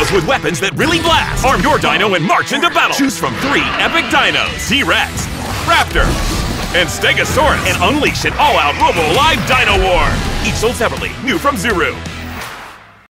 dinos with weapons that really blast. Arm your dino and march into battle. Choose from three epic dinos. T-Rex, Raptor, and Stegosaurus. And unleash an all-out Robo Alive Dino War. Each sold separately. New from Zuru.